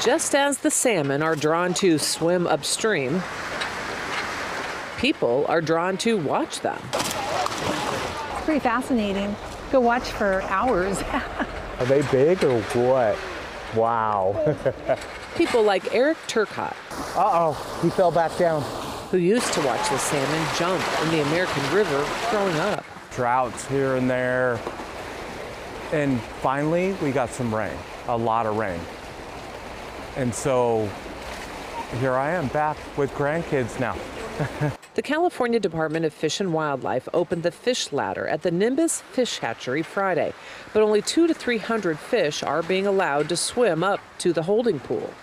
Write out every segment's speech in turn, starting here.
Just as the salmon are drawn to swim upstream, people are drawn to watch them. It's pretty fascinating. Go watch for hours. Are they big or what? Wow. People like Eric Turcott, Uh-oh, he fell back down. who used to watch the salmon jump in the American River growing up. Droughts here and there. And finally, we got some rain, a lot of rain. And so here I am back with grandkids now. The California Department of Fish and Wildlife opened the fish ladder at the Nimbus Fish Hatchery Friday, but only two to 300 fish are being allowed to swim up to the holding pool.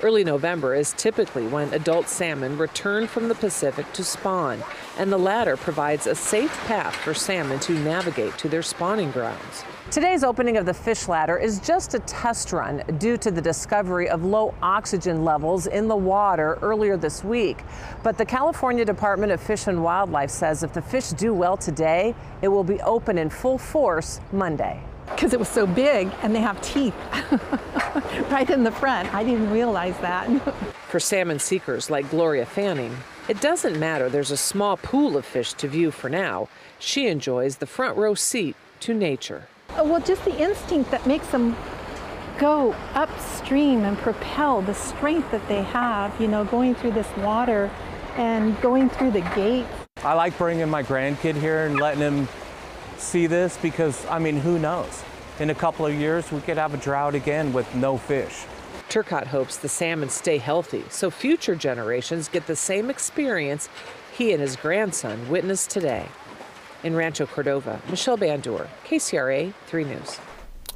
Early November is typically when adult salmon return from the Pacific to spawn, and the ladder provides a safe path for salmon to navigate to their spawning grounds. Today's opening of the fish ladder is just a test run due to the discovery of low oxygen levels in the water earlier this week. But the California Department of Fish and Wildlife says if the fish do well today, it will be open in full force Monday. Because it was so big and they have teeth right in the front. I didn't realize that. For salmon seekers like Gloria Fanning, it doesn't matter there's a small pool of fish to view for now. She enjoys the front row seat to nature. Oh, well, just the instinct that makes them go upstream and propel the strength that they have, you know, going through this water and going through the gate. I like bringing my grandkid here and letting him see this because, I mean, who knows? In a couple of years, we could have a drought again with no fish. Turcott hopes the salmon stay healthy so future generations get the same experience he and his grandson witnessed today. In Rancho Cordova, Michelle Bandur, KCRA 3 News.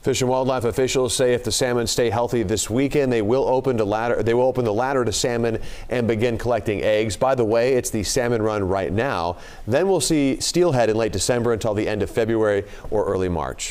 Fish and wildlife officials say if the salmon stay healthy this weekend, they will open to ladder. They will open the ladder to salmon and begin collecting eggs. By the way, it's the salmon run right now. Then we'll see steelhead in late December until the end of February or early March.